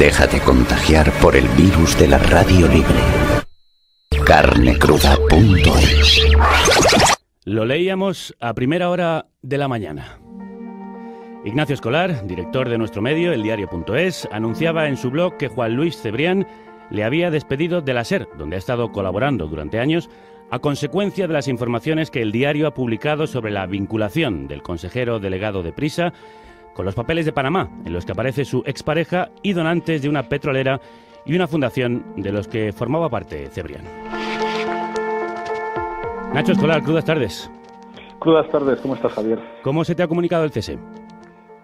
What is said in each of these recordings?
Déjate contagiar por el virus de la radio libre. Carnecruda.es Lo leíamos a primera hora de la mañana. Ignacio Escolar, director de nuestro medio, el diario.es, anunciaba en su blog que Juan Luis Cebrián le había despedido de la SER, donde ha estado colaborando durante años, a consecuencia de las informaciones que el diario ha publicado sobre la vinculación del consejero delegado de Prisa con los papeles de Panamá, en los que aparece su expareja y donantes de una petrolera y una fundación de los que formaba parte Cebrián. Nacho Escolar, crudas tardes. Crudas tardes, ¿cómo estás, Javier? ¿Cómo se te ha comunicado el cese?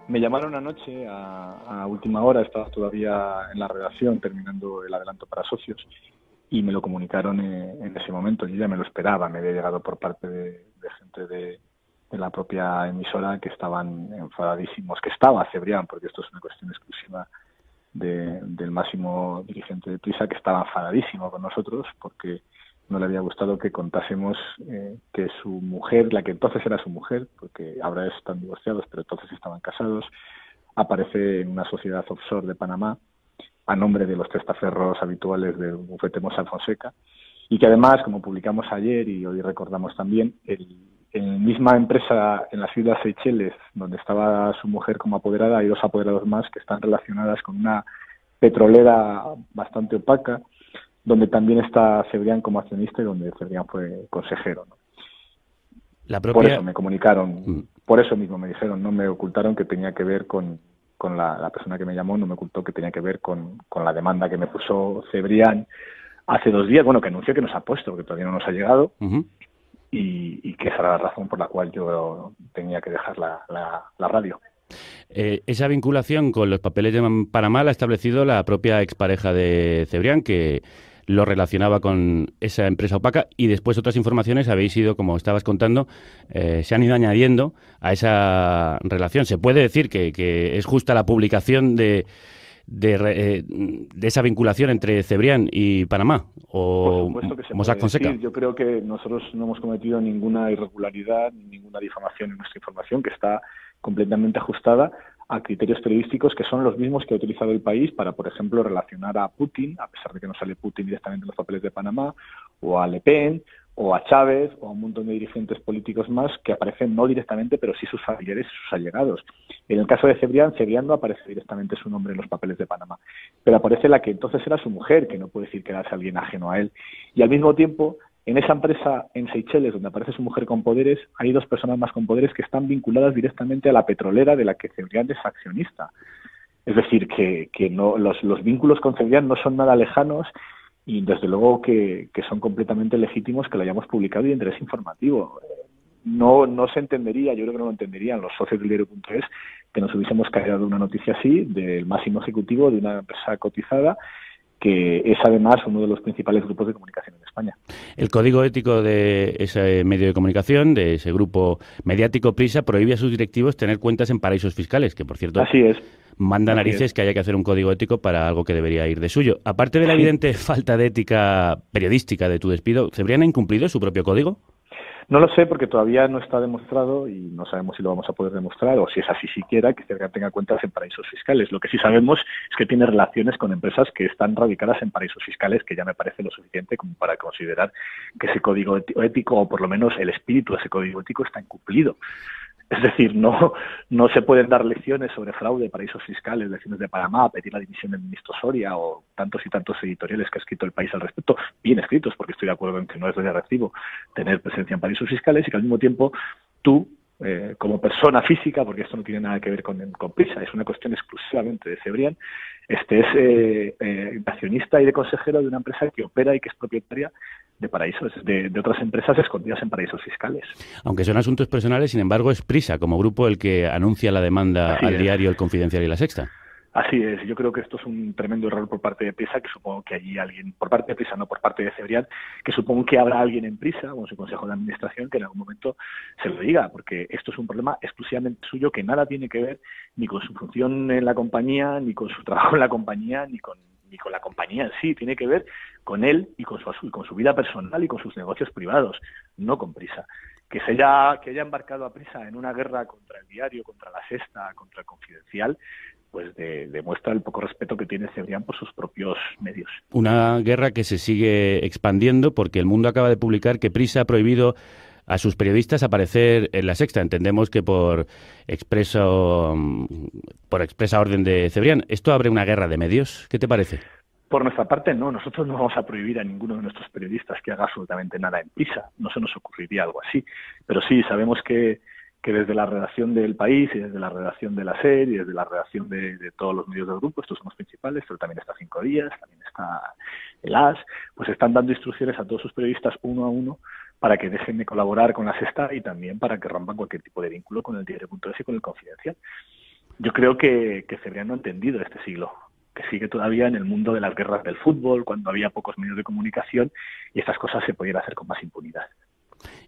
Me llamaron anoche a, última hora, estaba todavía en la redacción terminando el adelanto para socios y me lo comunicaron en, ese momento. Yo ya me lo esperaba, me había llegado por parte de, gente de, la propia emisora que estaban enfadadísimos, que estaba Cebrián, porque esto es una cuestión exclusiva del máximo dirigente de Prisa, que estaba enfadadísimo con nosotros porque no le había gustado que contásemos eh, que su mujer, la que entonces era su mujer, porque ahora están divorciados, pero entonces estaban casados, aparece en una sociedad offshore de Panamá a nombre de los testaferros habituales del bufete Mossack Fonseca y que además, como publicamos ayer y hoy recordamos también, el, en la misma empresa en las Islas Seychelles, donde estaba su mujer como apoderada, hay dos apoderados más que están relacionadas con una petrolera bastante opaca, donde también está Cebrián como accionista y donde Cebrián fue consejero. Por eso me comunicaron, mm. por eso mismo me dijeron, no me ocultaron que tenía que ver con, con la, persona que me llamó, no me ocultó que tenía que ver con, con la demanda que me puso Cebrián hace dos días, bueno, que anunció que nos ha puesto, que todavía no nos ha llegado, y, que esa era la razón por la cual yo tenía que dejar la, la, radio. Eh, esa vinculación con los papeles de Panamá la ha establecido la propia expareja de Cebrián, que lo relacionaba con esa empresa opaca y después otras informaciones habéis ido, como estabas contando, eh, se han ido añadiendo a esa relación. ¿Se puede decir que, es justa la publicación de, eh, de, esa vinculación entre Cebrián y Panamá o Mossack Fonseca? Yo creo que nosotros no hemos cometido ninguna irregularidad, ninguna difamación en nuestra información, que está completamente ajustada a criterios periodísticos que son los mismos que ha utilizado el país para, por ejemplo, relacionar a Putin, a pesar de que no sale Putin directamente en los papeles de Panamá, o a Le Pen, o a Chávez, o a un montón de dirigentes políticos más que aparecen no directamente, pero sí sus familiares y sus allegados. En el caso de Cebrián, Cebrián no aparece directamente su nombre en los papeles de Panamá, pero aparece la que entonces era su mujer, que no puede decir que era alguien ajeno a él. Y al mismo tiempo, en esa empresa en Seychelles, donde aparece su mujer con poderes, hay dos personas más con poderes que están vinculadas directamente a la petrolera de la que Cebrián es accionista. Es decir, que, no, los, vínculos con Cebrián no son nada lejanos y desde luego que, son completamente legítimos que lo hayamos publicado y de interés informativo. No, no se entendería, yo creo que no lo entenderían los socios del diario.es que nos hubiésemos caído una noticia así del máximo ejecutivo de una empresa cotizada que es además uno de los principales grupos de comunicación en España. El código ético de ese medio de comunicación, de ese grupo mediático Prisa, prohíbe a sus directivos tener cuentas en paraísos fiscales, que por cierto Así es. manda narices que haya que hacer un código ético para algo que debería ir de suyo. Aparte de la evidente falta de ética periodística de tu despido, ¿Cebrián ha incumplido su propio código? No lo sé porque todavía no está demostrado y no sabemos si lo vamos a poder demostrar o si es así siquiera que Cerga tenga cuentas en paraísos fiscales. Lo que sí sabemos es que tiene relaciones con empresas que están radicadas en paraísos fiscales, que ya me parece lo suficiente como para considerar que ese código ético o por lo menos el espíritu de ese código ético está incumplido. Es decir, no, no se pueden dar lecciones sobre fraude, paraísos fiscales, lecciones de Panamá, pedir la dimisión del ministro Soria o tantos y tantos editoriales que ha escrito el país al respecto, bien escritos, porque estoy de acuerdo en que no es de recibo tener presencia en paraísos fiscales y que al mismo tiempo tú, eh, como persona física, porque esto no tiene nada que ver con, con PISA, es una cuestión exclusivamente de Cebrián, este es eh, eh, accionista y de consejero de una empresa que opera y que es propietaria de paraísos, de, otras empresas escondidas en paraísos fiscales. Aunque son asuntos personales, sin embargo, es Prisa como grupo el que anuncia la demanda al diario El Confidencial y La Sexta. Así es, yo creo que esto es un tremendo error por parte de Prisa, que supongo que allí alguien, por parte de Prisa, no por parte de Cebrián, que supongo que habrá alguien en Prisa, o en su consejo de administración, que en algún momento se lo diga, porque esto es un problema exclusivamente suyo que nada tiene que ver ni con su función en la compañía, ni con su trabajo en la compañía, ni con ni con la compañía en sí, tiene que ver con él y con su, con su vida personal y con sus negocios privados, no con prisa. que se haya, que haya embarcado a prisa en una guerra contra el diario, contra la sexta, contra el confidencial, pues demuestra el poco respeto que tiene Cebrián por sus propios medios. Una guerra que se sigue expandiendo porque el mundo acaba de publicar que Prisa ha prohibido a sus periodistas aparecer en la sexta. Entendemos que por expreso por expresa orden de Cebrián. ¿Esto abre una guerra de medios? ¿Qué te parece? Por nuestra parte, no. Nosotros no vamos a prohibir a ninguno de nuestros periodistas que haga absolutamente nada en Prisa. No se nos ocurriría algo así. Pero sí, sabemos que, desde la redacción del país y desde la redacción de la SER y desde la redacción de, todos los medios del grupo, estos son los principales, pero también está Cinco Días, también está el AS, pues están dando instrucciones a todos sus periodistas uno a uno para que dejen de colaborar con la sexta y también para que rompan cualquier tipo de vínculo con el diario.es y con el confidencial. Yo creo que, que Cebrián no entendido este siglo que sigue todavía en el mundo de las guerras del fútbol, cuando había pocos medios de comunicación y estas cosas se podían hacer con más impunidad.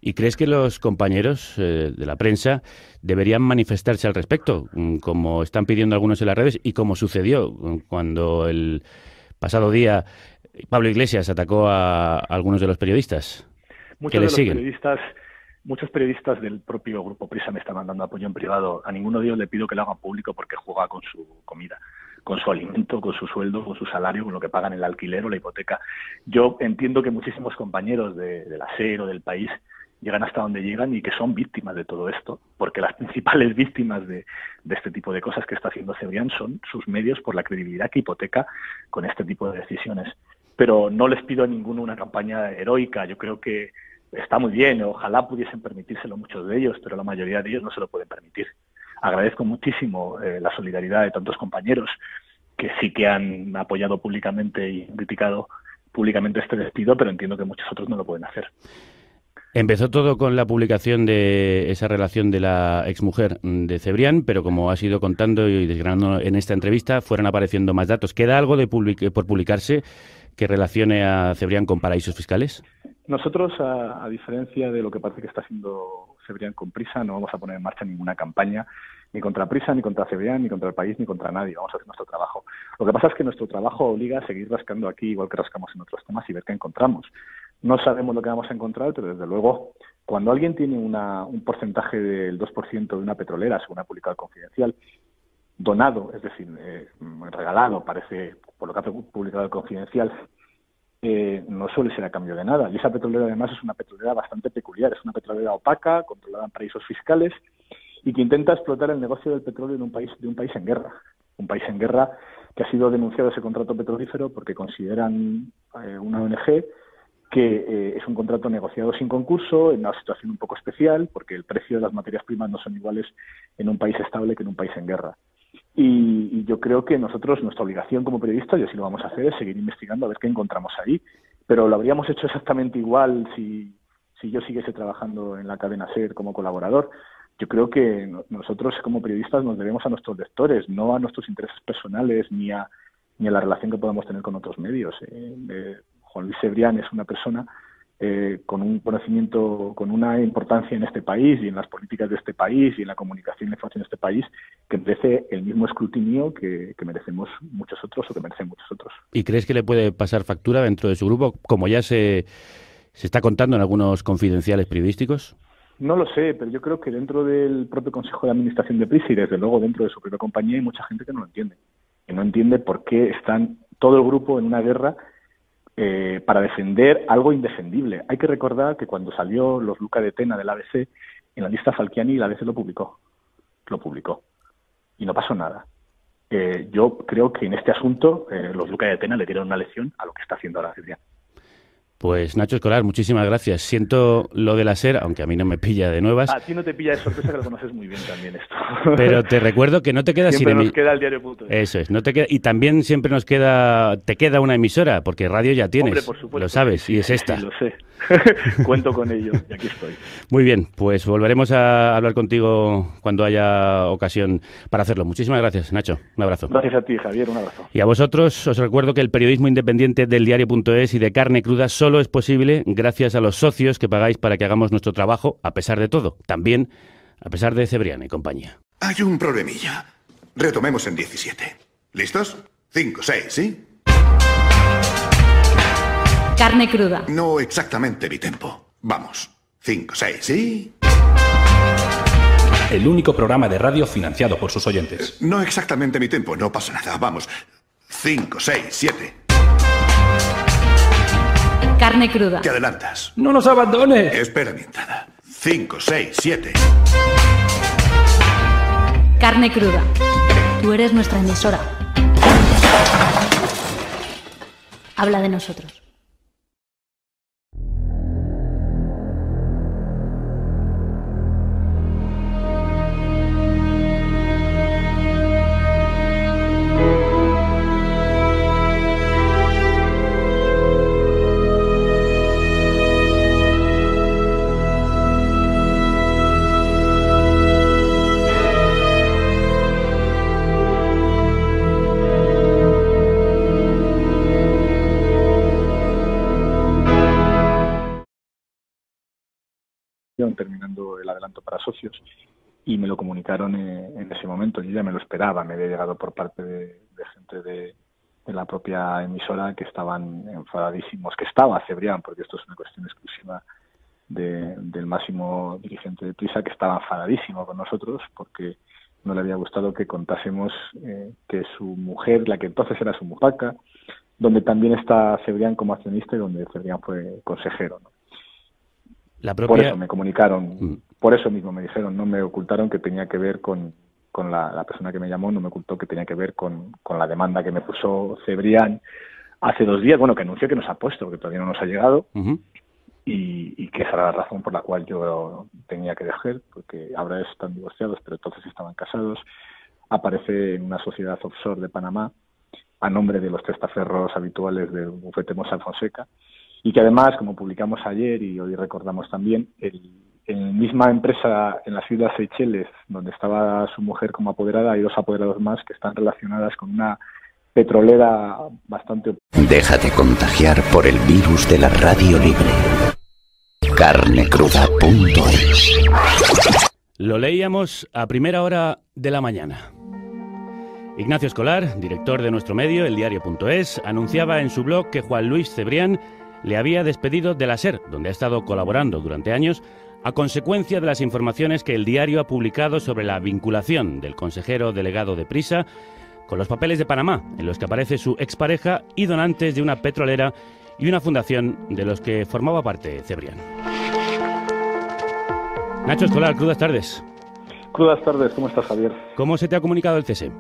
¿Y crees que los compañeros eh, de la prensa deberían manifestarse al respecto, mm, como están pidiendo algunos en las redes y como sucedió mm, cuando el pasado día Pablo Iglesias atacó a algunos de los periodistas? Muchos de los periodistas Muchos periodistas del propio Grupo Prisa me están mandando apoyo en privado. A ninguno de ellos le pido que lo haga público porque juega con su comida con su alimento, con su sueldo, con su salario, con lo que pagan el alquiler o la hipoteca. Yo entiendo que muchísimos compañeros de, del acero, del país, llegan hasta donde llegan y que son víctimas de todo esto, porque las principales víctimas de, este tipo de cosas que está haciendo Cebrián son sus medios por la credibilidad que hipoteca con este tipo de decisiones. Pero no les pido a ninguno una campaña heroica, yo creo que está muy bien, ojalá pudiesen permitírselo muchos de ellos, pero la mayoría de ellos no se lo pueden permitir agradezco muchísimo eh, la solidaridad de tantos compañeros que sí que han apoyado públicamente y criticado públicamente este despido, pero entiendo que muchos otros no lo pueden hacer. Empezó todo con la publicación de esa relación de la exmujer de Cebrián, pero como ha sido contando y desgranando en esta entrevista, fueron apareciendo más datos. ¿Queda algo de por publicarse que relacione a Cebrián con paraísos fiscales? Nosotros, a, diferencia de lo que parece que está haciendo Cebrián con Prisa, no vamos a poner en marcha ninguna campaña ni contra Prisa, ni contra Cebrián, ni contra el país, ni contra nadie. Vamos a hacer nuestro trabajo. Lo que pasa es que nuestro trabajo obliga a seguir rascando aquí, igual que rascamos en otros temas, y ver qué encontramos. No sabemos lo que vamos a encontrar, pero desde luego, cuando alguien tiene un porcentaje del 2% de una petrolera, según ha publicado el Confidencial, donado, es decir, eh, regalado, parece, por lo que ha publicado el Confidencial, eh, no suele ser a cambio de nada. Y esa petrolera además es una petrolera bastante peculiar, es una petrolera opaca, controlada en paraísos fiscales y que intenta explotar el negocio del petróleo en un país de un país en guerra, un país en guerra que ha sido denunciado ese contrato petrolífero porque consideran eh, una ONG que eh, es un contrato negociado sin concurso, en una situación un poco especial, porque el precio de las materias primas no son iguales en un país estable que en un país en guerra. Y, yo creo que nosotros, nuestra obligación como periodistas, y así lo vamos a hacer, es seguir investigando a ver qué encontramos ahí. Pero lo habríamos hecho exactamente igual si, si yo siguiese trabajando en la cadena SER como colaborador. Yo creo que nosotros como periodistas nos debemos a nuestros lectores, no a nuestros intereses personales ni a, ni a la relación que podamos tener con otros medios. Eh, eh, Juan Luis Sebrián es una persona eh, con un conocimiento, con una importancia en este país y en las políticas de este país y en la comunicación y la información de este país que merece el mismo escrutinio que, merecemos muchos otros o que merecen muchos otros. ¿Y crees que le puede pasar factura dentro de su grupo, como ya se, se está contando en algunos confidenciales periodísticos? No lo sé, pero yo creo que dentro del propio Consejo de Administración de Prisa y desde luego dentro de su propia compañía hay mucha gente que no lo entiende. Que no entiende por qué están todo el grupo en una guerra eh, para defender algo indefendible. Hay que recordar que cuando salió los Luca de Tena del ABC, en la lista Falciani la ABC lo publicó. Lo publicó. Y no pasó nada. Eh, yo creo que en este asunto eh, los Luca de Tena le dieron una lección a lo que está haciendo ahora Cebrián. Pues Nacho Escolar, muchísimas gracias. Siento lo de la SER, aunque a mí no me pilla de nuevas. A ti no te pilla de sorpresa que lo conoces muy bien también esto. Pero te recuerdo que no te queda siempre nos queda el diario punto. Eso es, no te queda y también siempre nos queda te queda una emisora porque radio ya tienes. por supuesto, lo sabes y es esta. Sí, lo sé. Cuento con ello y aquí estoy. Muy bien, pues volveremos a hablar contigo cuando haya ocasión para hacerlo. Muchísimas gracias, Nacho. Un abrazo. Gracias a ti, Javier. Un abrazo. Y a vosotros os recuerdo que el periodismo independiente del diario.es y de carne cruda solo es posible gracias a los socios que pagáis para que hagamos nuestro trabajo, a pesar de todo. También a pesar de Cebrián y compañía. Hay un problemilla. Retomemos en 17. ¿Listos? 5, 6, ¿sí? Carne cruda. No exactamente mi tempo. Vamos. 5, 6, ¿sí? El único programa de radio financiado por sus oyentes. No exactamente mi tiempo, no pasa nada. Vamos. 5, 6, 7. Carne cruda. Te adelantas. ¡No nos abandones! Espera mi entrada. 5, 6, 7. Carne cruda. Tú eres nuestra emisora. Habla de nosotros. Terminando el adelanto para socios y me lo comunicaron eh, en ese momento. Yo ya me lo esperaba, me había llegado por parte de, gente de, la propia emisora que estaban enfadadísimos, que estaba Cebrián, porque esto es una cuestión exclusiva de, del máximo dirigente de Prisa, que estaba enfadadísimo con nosotros porque no le había gustado que contásemos eh, que su mujer, la que entonces era su mujaca, donde también está Cebrián como accionista y donde Cebrián fue consejero. La propia... Por eso me comunicaron, mm. por eso mismo me dijeron, no me ocultaron que tenía que ver con, con la, la, persona que me llamó, no me ocultó que tenía que ver con, con la demanda que me puso Cebrián hace dos días, bueno, que anunció que nos ha puesto, que todavía no nos ha llegado, uh -huh. y, y, que esa era la razón por la cual yo tenía que dejar, porque ahora están divorciados, pero entonces estaban casados. Aparece en una sociedad offshore de Panamá a nombre de los testaferros habituales del bufete Mossack Fonseca, y que además, como publicamos ayer y hoy recordamos también, el, en la misma empresa en las Islas Seychelles, donde estaba su mujer como apoderada, hay dos apoderados más que están relacionadas con una petrolera bastante... Déjate contagiar por el virus de la radio libre. carnecruda.es Lo leíamos a primera hora de la mañana. Ignacio Escolar, director de nuestro medio, el diario.es, anunciaba en su blog que Juan Luis Cebrián le había despedido de la SER, donde ha estado colaborando durante años, a consecuencia de las informaciones que el diario ha publicado sobre la vinculación del consejero delegado de Prisa con los papeles de Panamá, en los que aparece su expareja y donantes de una petrolera y una fundación de los que formaba parte Cebrián. Nacho Escolar, crudas tardes. Crudas tardes, ¿cómo estás, Javier? ¿Cómo se te ha comunicado el cese?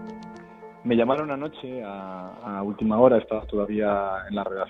Me llamaron anoche a, a última hora, estaba todavía en la redacción